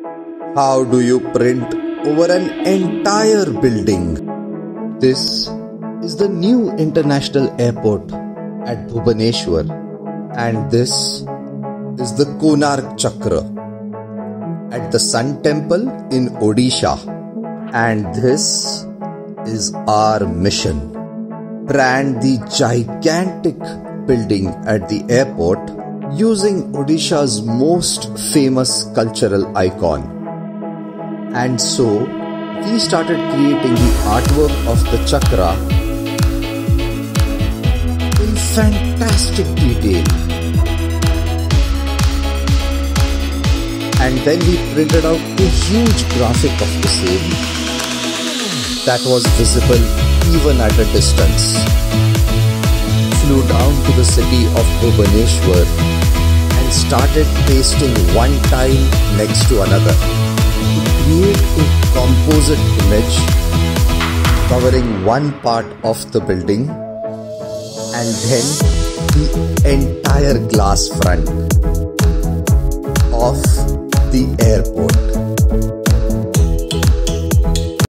How do you print over an entire building? This is the new international airport at Bhubaneswar, and this is the Konark Chakra at the Sun Temple in Odisha. And this is our mission. Brand the gigantic building at the airport using Odisha's most famous cultural icon. And so, we started creating the artwork of the chakra in fantastic detail. And then we printed out a huge graphic of the same that was visible even at a distance. Flew down to the city of Bhubaneswar and started pasting one tile next to another to create a composite image covering one part of the building and then the entire glass front of the airport.